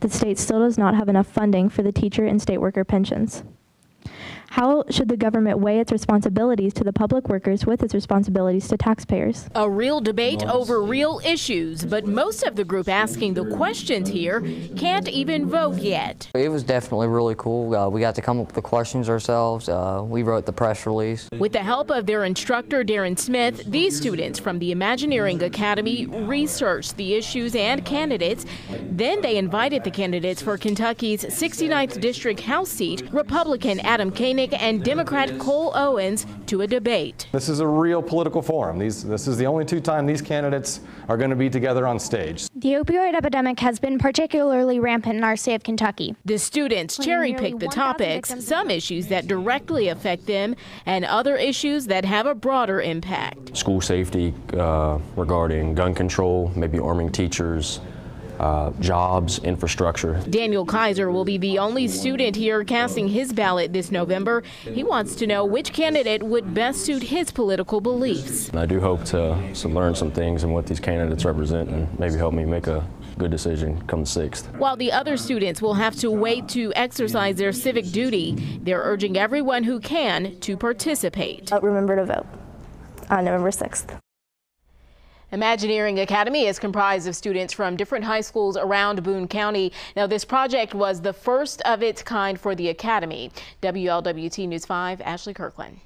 The state still does not have enough funding for the teacher and state worker pensions. How should the government weigh its responsibilities to the public workers with its responsibilities to taxpayers? A real debate over real issues, but most of the group asking the questions here can't even vote yet. It was definitely really cool. Uh, we got to come up with the questions ourselves. Uh, we wrote the press release. With the help of their instructor, Darren Smith, these students from the Imagineering Academy researched the issues and candidates. Then they invited the candidates for Kentucky's 69th District House seat, Republican Adam Koenig and Democrat Col Owens, to a debate. This is a real political forum. These, this is the only two time these candidates are going to be together on stage. The opioid epidemic has been particularly rampant in our state of Kentucky. The students cherry picked the topics, some issues that directly affect them, and other issues that have a broader impact. School safety uh, regarding gun control, maybe arming teachers, uh, jobs, infrastructure. Daniel Kaiser will be the only student here casting his ballot this November. He wants to know which candidate would best suit his political beliefs. I do hope to, to learn some things and what these candidates represent and maybe help me make a good decision come 6th. While the other students will have to wait to exercise their civic duty, they're urging everyone who can to participate. Remember to vote on November 6th. Imagineering Academy is comprised of students from different high schools around Boone County. Now, this project was the first of its kind for the Academy. WLWT News 5, Ashley Kirkland.